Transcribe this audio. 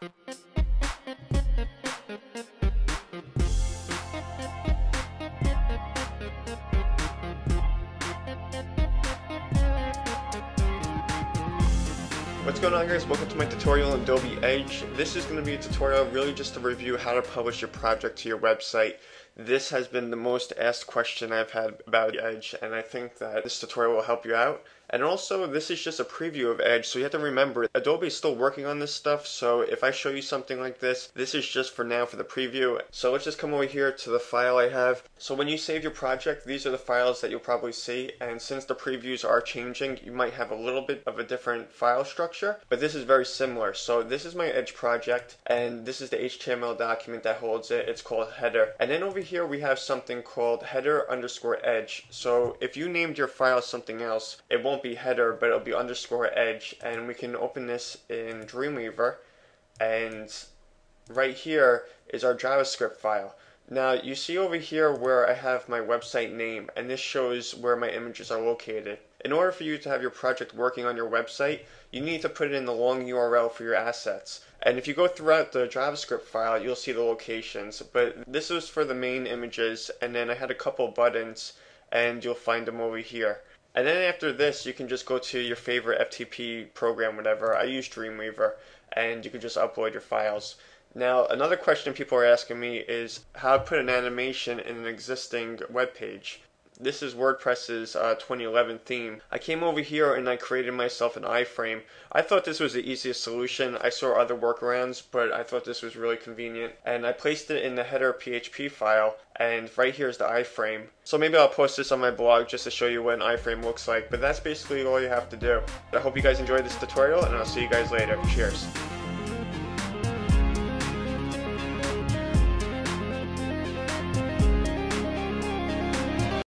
What's going on guys? Welcome to my tutorial on Adobe Edge. This is going to be a tutorial really just to review how to publish your project to your website. This has been the most asked question I've had about Edge and I think that this tutorial will help you out. And also, this is just a preview of Edge, so you have to remember, Adobe is still working on this stuff, so if I show you something like this, this is just for now for the preview. So let's just come over here to the file I have. So when you save your project, these are the files that you'll probably see, and since the previews are changing, you might have a little bit of a different file structure, but this is very similar. So this is my Edge project, and this is the HTML document that holds it. It's called header. And then over here we have something called header underscore edge. So if you named your file something else, it won't be header, but it'll be underscore edge, and we can open this in Dreamweaver, and right here is our JavaScript file. Now you see over here where I have my website name, and this shows where my images are located. In order for you to have your project working on your website, you need to put it in the long URL for your assets. And if you go throughout the JavaScript file, you'll see the locations. But this is for the main images, and then I had a couple buttons, and you'll find them over here. And then after this, you can just go to your favorite FTP program, whatever. I use Dreamweaver, and you can just upload your files. Now, another question people are asking me is how to put an animation in an existing web page. This is WordPress's uh, 2011 theme. I came over here and I created myself an iframe. I thought this was the easiest solution. I saw other workarounds, but I thought this was really convenient. And I placed it in the header PHP file, and right here is the iframe. So maybe I'll post this on my blog just to show you what an iframe looks like, but that's basically all you have to do. I hope you guys enjoyed this tutorial, and I'll see you guys later. Cheers.